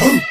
Two.